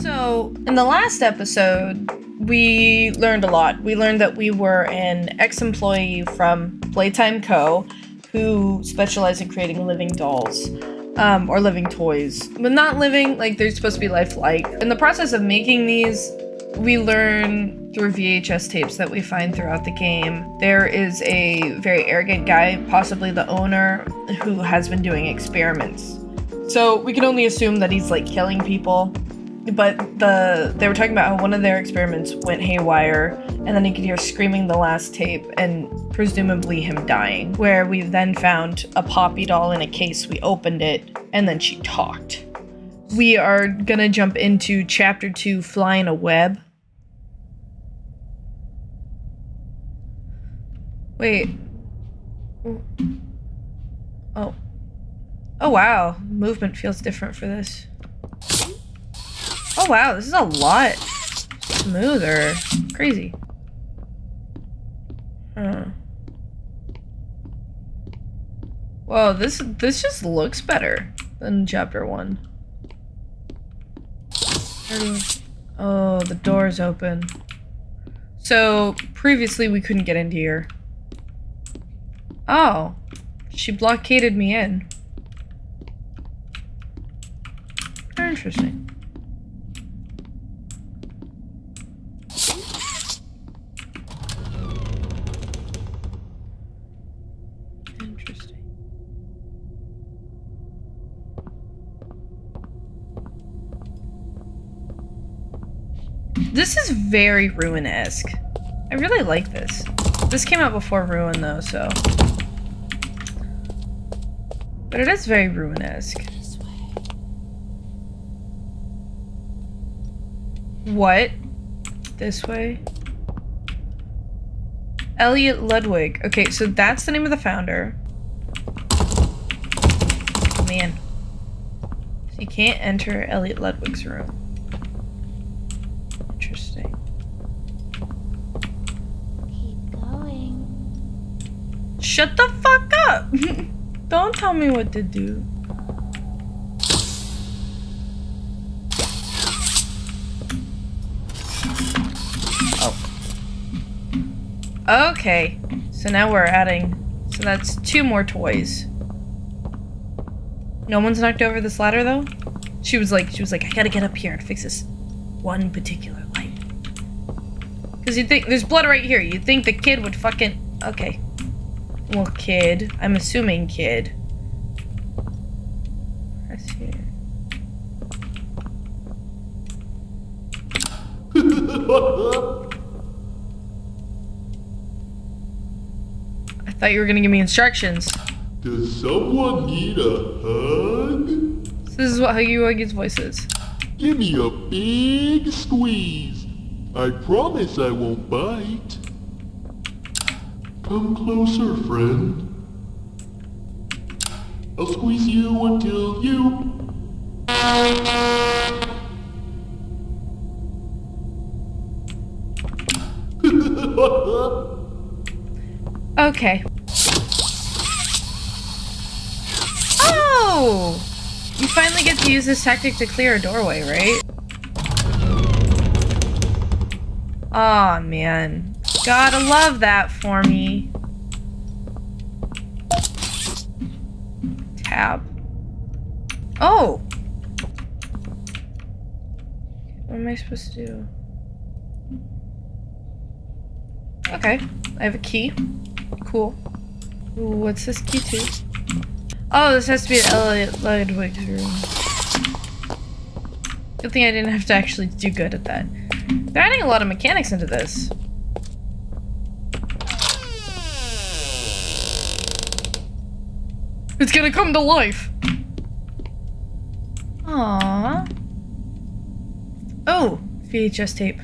So, in the last episode, we learned a lot. We learned that we were an ex employee from Playtime Co., who specialize in creating living dolls. Um, or living toys. But not living, like, they're supposed to be lifelike. In the process of making these, we learn through VHS tapes that we find throughout the game. There is a very arrogant guy, possibly the owner, who has been doing experiments. So we can only assume that he's like killing people but the they were talking about how one of their experiments went haywire and then you could hear screaming the last tape and presumably him dying where we then found a poppy doll in a case we opened it and then she talked. We are gonna jump into chapter two Fly in a Web. Wait. Oh. Oh wow. Movement feels different for this wow, this is a lot smoother. Crazy. Huh. Whoa, this this just looks better than chapter one. Oh, the door's open. So, previously we couldn't get into here. Oh. She blockaded me in. Interesting. This is very Ruin-esque. I really like this. This came out before Ruin though, so. But it is very Ruin-esque. What? This way? Elliot Ludwig. Okay, so that's the name of the founder. Man. You can't enter Elliot Ludwig's room. Shut the fuck up! Don't tell me what to do. Oh. Okay. So now we're adding... So that's two more toys. No one's knocked over this ladder, though? She was like, she was like, I gotta get up here and fix this one particular light. Because you think, there's blood right here. You'd think the kid would fucking... Okay. Well, kid. I'm assuming kid. Press here. I thought you were gonna give me instructions. Does someone need a hug? This is what Huggy Wuggy's voice is. Give me a big squeeze. I promise I won't bite. Come closer, friend. I'll squeeze you until you... okay. Oh! You finally get to use this tactic to clear a doorway, right? Aw, oh, man. Gotta love that for me. Tab. Oh! What am I supposed to do? Okay. I have a key. Cool. Ooh, what's this key to? Oh, this has to be an Elliot Ludwig's room. Good thing I didn't have to actually do good at that. They're adding a lot of mechanics into this. It's gonna come to life. Aww. Oh, VHS tape.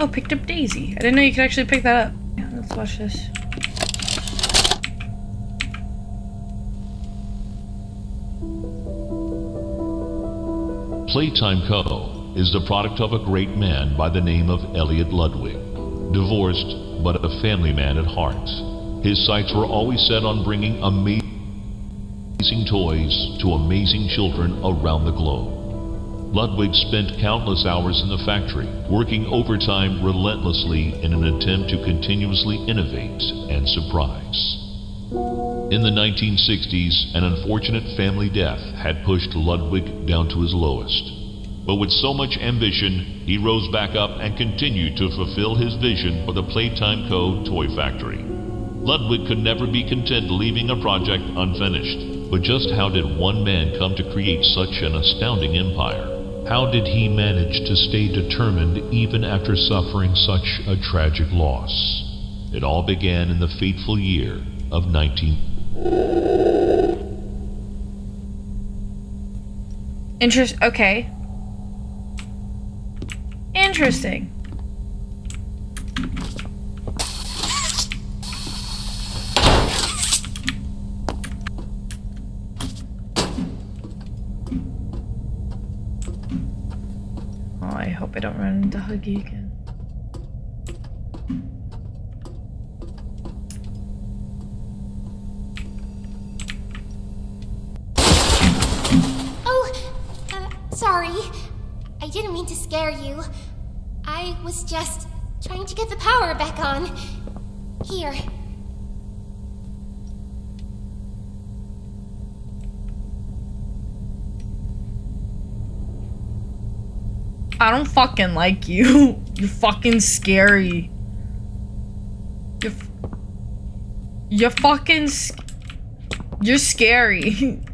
Oh, picked up Daisy. I didn't know you could actually pick that up. Yeah, let's watch this. Playtime Co. is the product of a great man by the name of Elliot Ludwig. Divorced, but a family man at heart. His sights were always set on bringing amazing toys to amazing children around the globe. Ludwig spent countless hours in the factory, working overtime relentlessly in an attempt to continuously innovate and surprise. In the 1960s, an unfortunate family death had pushed Ludwig down to his lowest. But with so much ambition, he rose back up and continued to fulfill his vision for the Playtime Co. toy factory. Ludwig could never be content leaving a project unfinished. But just how did one man come to create such an astounding empire? How did he manage to stay determined even after suffering such a tragic loss? It all began in the fateful year of 19. Interest. Okay. Interesting. Oh, I hope I don't run into Again. Oh, uh, sorry. I didn't mean to scare you. I was just trying to get the power back on. Here. I don't fucking like you. You're fucking scary. You're, you're fucking. You're scary.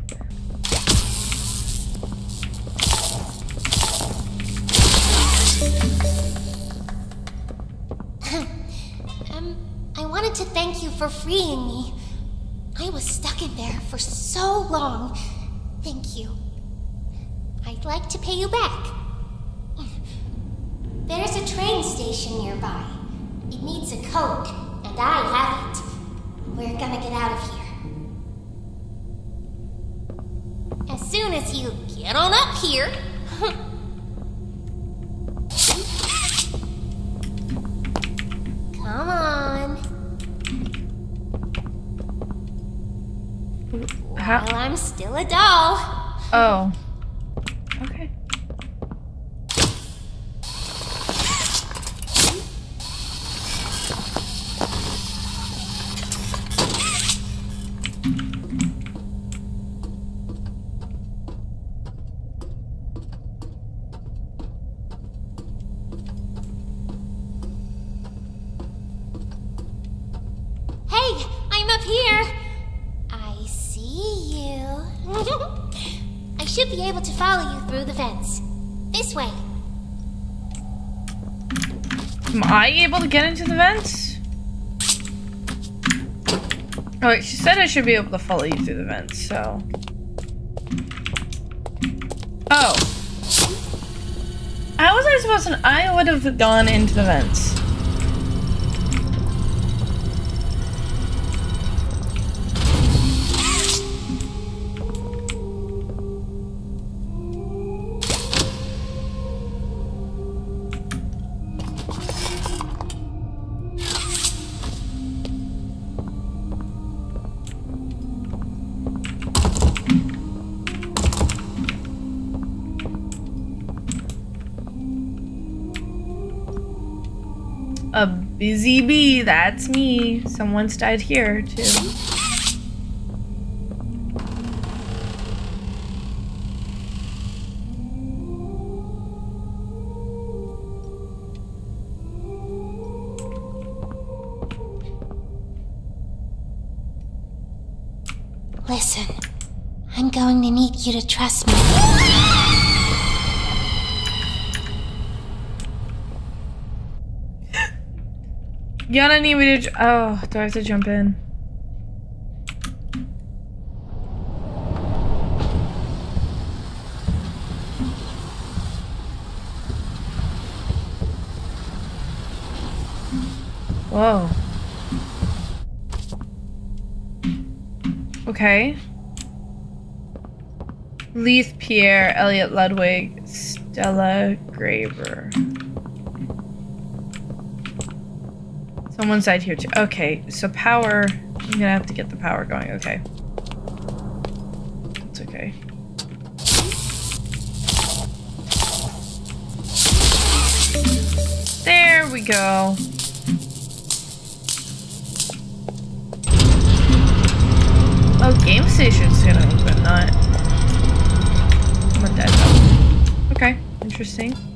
Um, I wanted to thank you for freeing me. I was stuck in there for so long. Thank you. I'd like to pay you back. There's a train station nearby. It needs a code, and I have it. We're gonna get out of here. As soon as you get on up here. Come on. How? Well, I'm still a doll. Oh. Am I able to get into the vents? Oh, she said I should be able to follow you through the vents, so. Oh. How was I supposed to? I would have gone into the vents. Busy bee, that's me. Someone's died here, too. Listen, I'm going to need you to trust me. Gonna need me to. Oh, do I have to jump in? Whoa. Okay. Leith Pierce, Elliot Ludwig, Stella Greyber. Someone died here too. Okay, so power. I'm gonna have to get the power going. Okay. It's okay. There we go. Oh, game station's gonna open, not... Okay, interesting.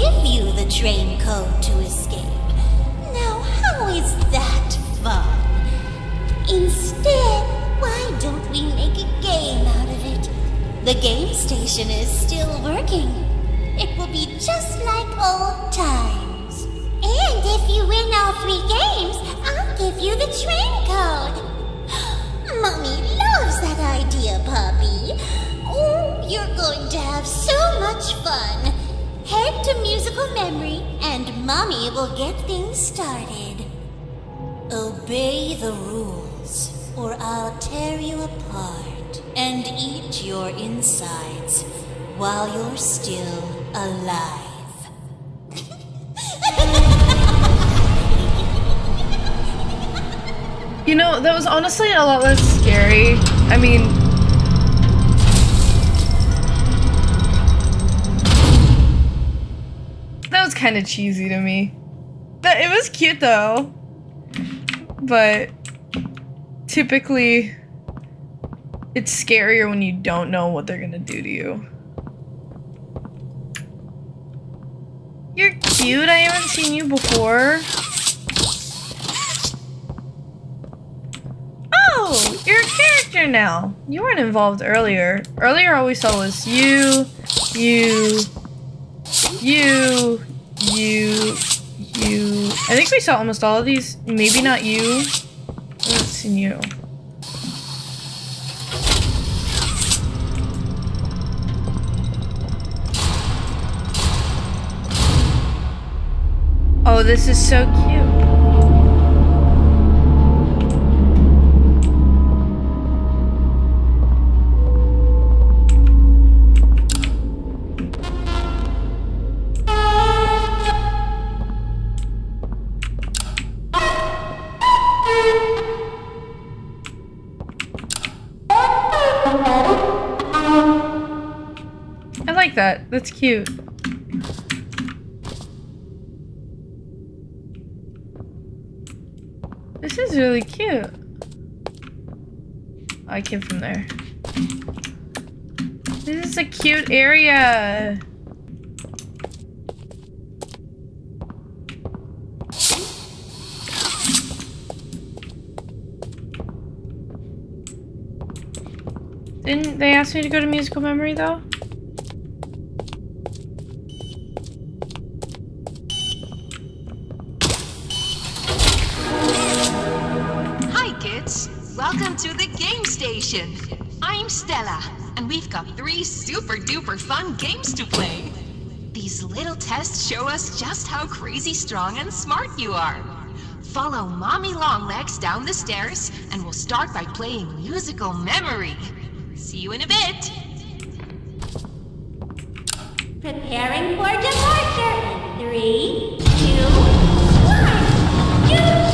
Give you the train code to escape. Now, how is that fun? Instead, why don't we make a game out of it? The game station is still working. It will be just like old times. And if you win all three games, I'll give you the train code. Mommy loves that idea, Poppy. Oh, you're going to have so much fun. Head to musical memory, and Mommy will get things started. Obey the rules, or I'll tear you apart and eat your insides while you're still alive. You know, that was honestly a lot less scary. I mean, kind of cheesy to me. It was cute though, but typically, it's scarier when you don't know what they're gonna do to you. You're cute. I haven't seen you before. Oh, you're a character now. You weren't involved earlier. Earlier, all we saw was you, you, you, you, you. I think we saw almost all of these. Maybe not you. Haven't seen you. Oh, this is so cute. That's cute. This is really cute. Oh, I came from there. This is a cute area. Didn't they ask me to go to musical memory though? I'm Stella, and we've got three super duper fun games to play. These little tests show us just how crazy strong and smart you are. Follow Mommy Longlegs down the stairs, and we'll start by playing musical memory. See you in a bit. Preparing for departure. Three, two, one. Choo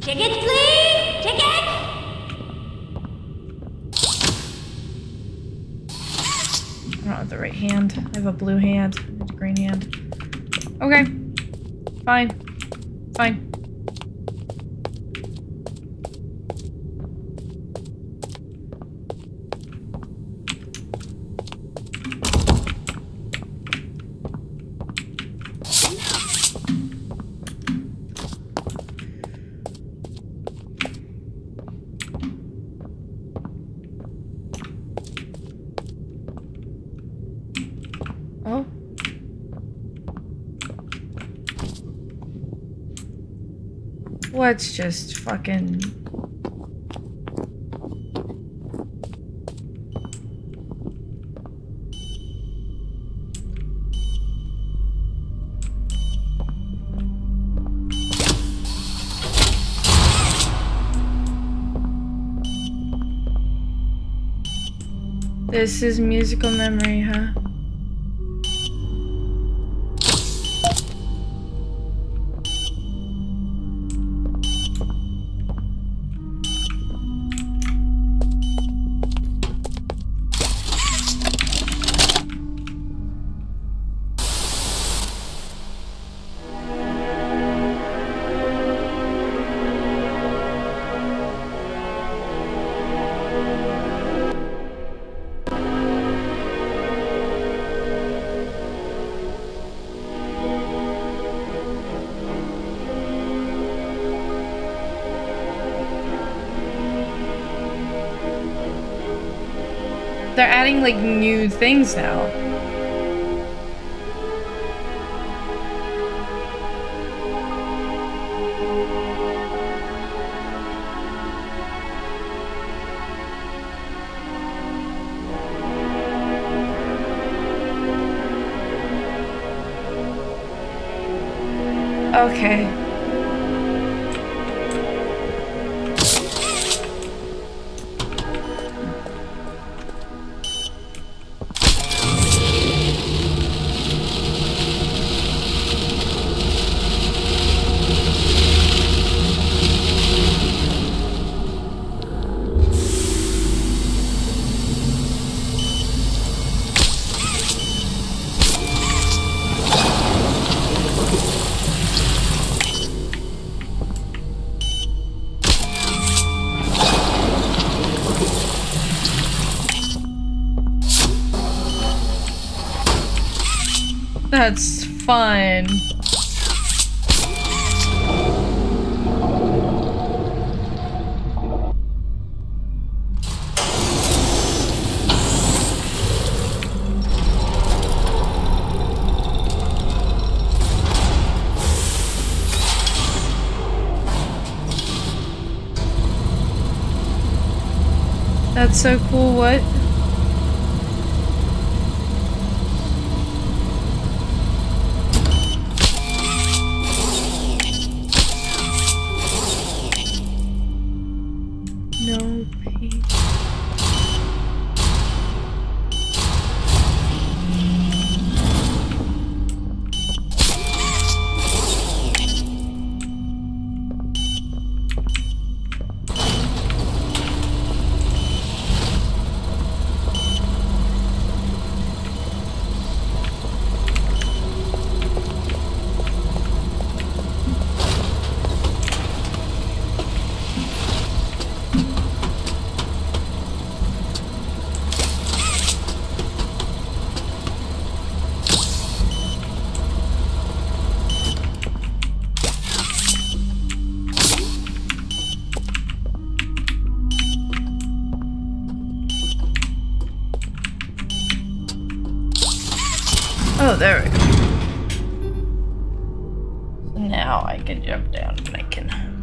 Tickets, please! Tickets! I don't have the right hand. I have a blue hand. I have a green hand. Okay. Fine. Fine. Let's just fucking. This is musical memory, huh? They're adding like new things now. Okay. That's fun. That's so cool. What? Now I can jump down and I can.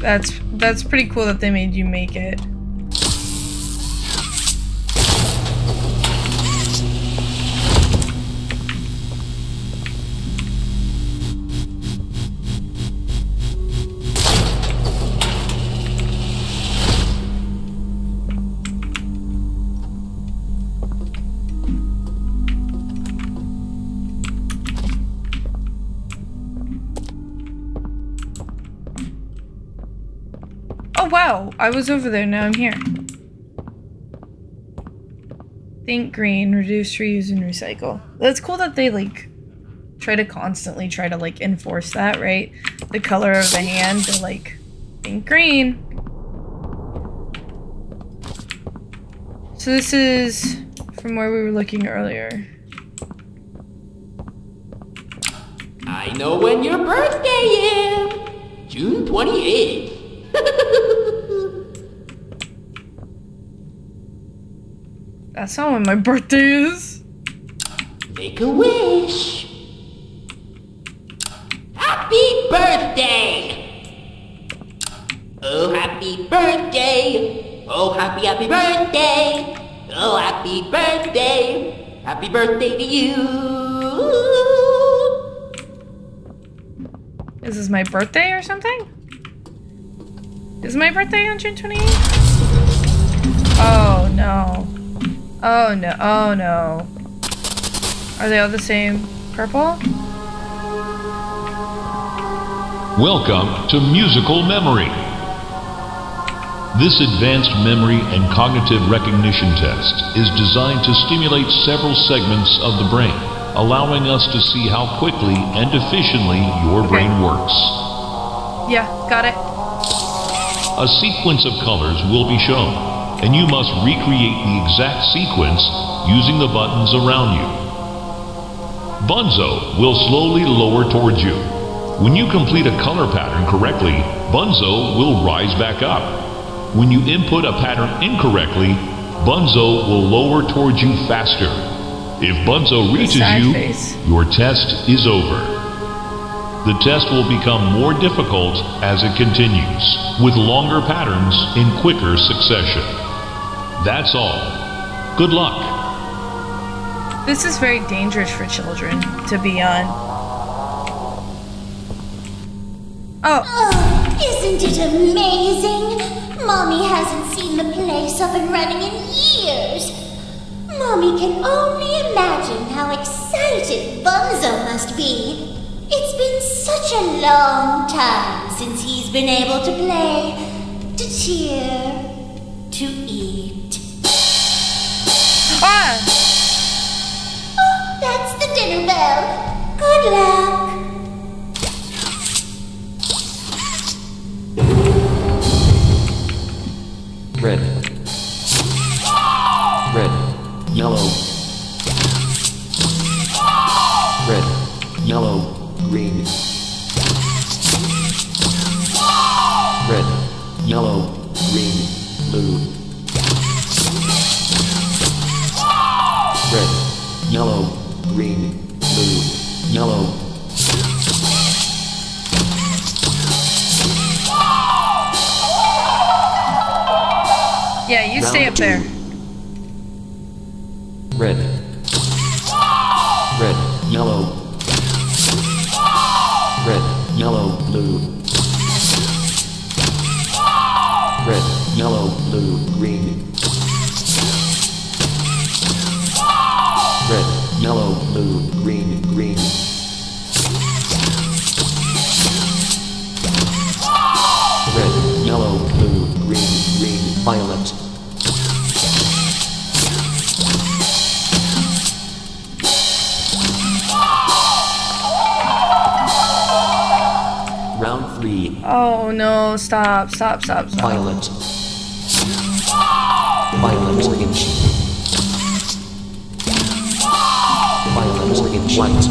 That's that's pretty cool that they made you make it. Wow, I was over there, now I'm here. Think green, reduce, reuse, and recycle. That's cool that they like try to constantly try to like enforce that, right? The color of the hand to like think green. So this is from where we were looking earlier. I know when your birthday is. June 28th. That's not when my birthday is. Make a wish. Happy birthday! Oh, happy birthday! Oh, happy, happy birthday! Oh, happy birthday! Happy birthday to you! Is this my birthday or something? Is my birthday on June 28th? Oh no. Oh no. Oh no. Are they all the same purple? Welcome to Musical Memory. This advanced memory and cognitive recognition test is designed to stimulate several segments of the brain, allowing us to see how quickly and efficiently your brain works. Yeah, got it. A sequence of colors will be shown, and you must recreate the exact sequence using the buttons around you. Bunzo will slowly lower towards you. When you complete a color pattern correctly, Bunzo will rise back up. When you input a pattern incorrectly, Bunzo will lower towards you faster. If Bunzo reaches you, face. your test is over. The test will become more difficult as it continues, with longer patterns in quicker succession. That's all. Good luck. This is very dangerous for children to be on. Oh, Oh, isn't it amazing? Mommy hasn't seen the place up and running in years. Mommy can only imagine how excited Bunzo must be. It's been such a long time since he's been able to play, to cheer, to eat. ah! Oh, that's the dinner bell. Good luck. Stay up there. Red. Red, yellow. Red, yellow, blue. Red, yellow, blue, green. Red, yellow, blue, green, green. Oh no, stop, stop, stop, stop. violet. Violet, orange. Violet, orange, white.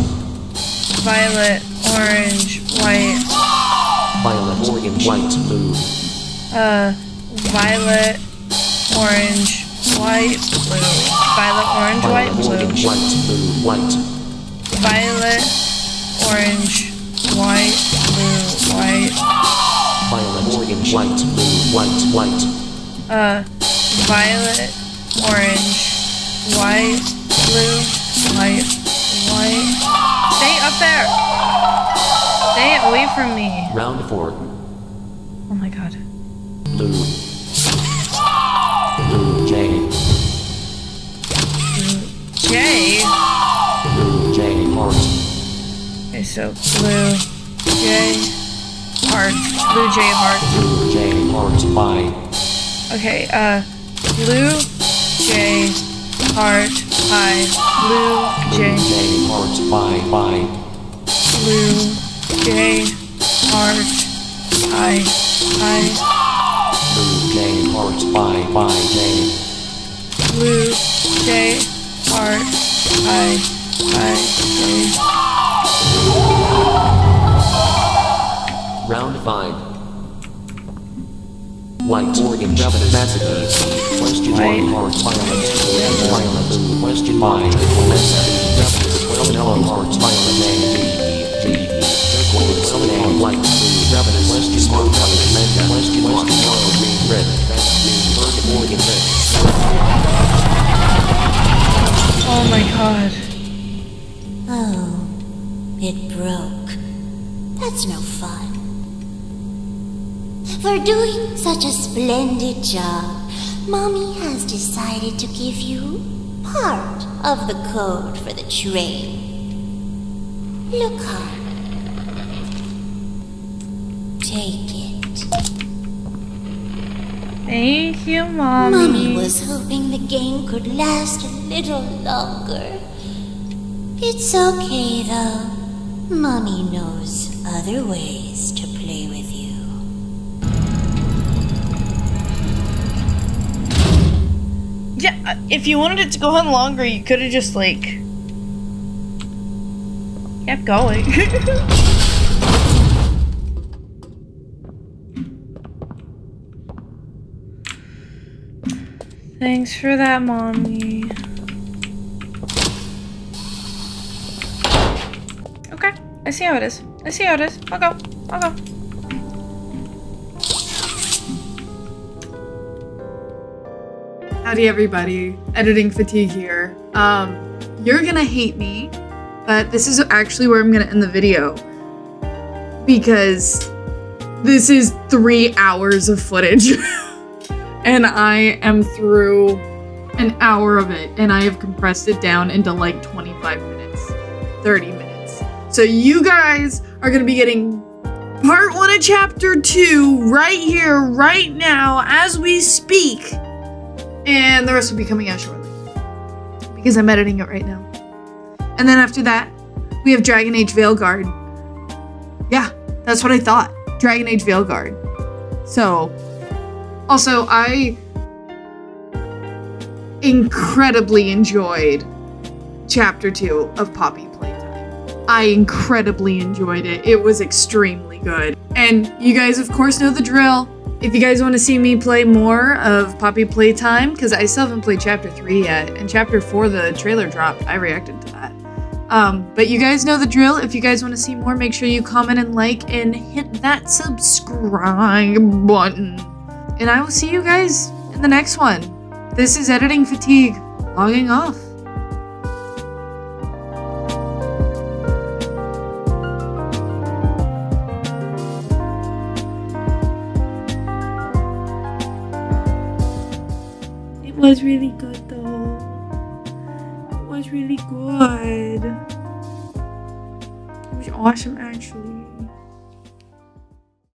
Violet, orange, white, Violet, orange, white, blue. uh, violet, orange, white, blue. Violet, orange, white, Violet, orange, blue. white, blue, white. Violet, orange, white, blue, white. Violet, orange, white, blue, white, white. Uh, violet, orange, white, blue, white, white. Stay up there! Stay away from me. Round four. Oh my god. blue. Blue, J. Blue J. Blue, J, heart. Okay, so blue, J, heart, blue J heart. Blue, J, heart, Y. Okay, uh, blue, J, heart, I, blue, Blue, J, J, heart, Y, Y. Blue, J, R, I, I, Blue J heart by by J. Blue, J, R, I, I, J. Round 5. White organ revenue massacre. Question White. one heart violence. Violence. Question five. Massacre. Revenue. Vanilla heart violence. G G. Turquoise. Summon white. Blue. Revenue. Question one. Menda. Question one. Yellow. Green. Red. Red. Organ. Organ. Red. Oh my god. Oh, it broke. That's no fun. For doing such a splendid job, Mommy has decided to give you part of the code for the train. Look up. Take it. Thank you, mommy. Mommy was hoping the game could last a little longer. It's okay though. Mommy knows other ways Yeah, uh, if you wanted it to go on longer, you could have just like kept going. Thanks for that, mommy. Okay, I see how it is. I see how it is. I'll go. I'll go. Howdy everybody, editing fatigue here. Um, you're gonna hate me, but this is actually where I'm gonna end the video. Because this is three hours of footage. and I am through an hour of it, and I have compressed it down into like 25 minutes, 30 minutes. So you guys are gonna be getting part one of chapter two right here, right now, as we speak and the rest will be coming out shortly because I'm editing it right now. And then after that, we have Dragon Age Veilguard. Yeah, that's what I thought. Dragon Age Veilguard. So, also, I incredibly enjoyed chapter two of Poppy Playtime. I incredibly enjoyed it. It was extremely good. And you guys, of course, know the drill. If you guys want to see me play more of Poppy Playtime, because I still haven't played Chapter 3 yet, and Chapter 4, the trailer dropped, I reacted to that. Um, but you guys know the drill. If you guys want to see more, make sure you comment and like and hit that subscribe button. And I will see you guys in the next one. This is Editing Fatigue, logging off. Was really good though. It was really good. It was awesome.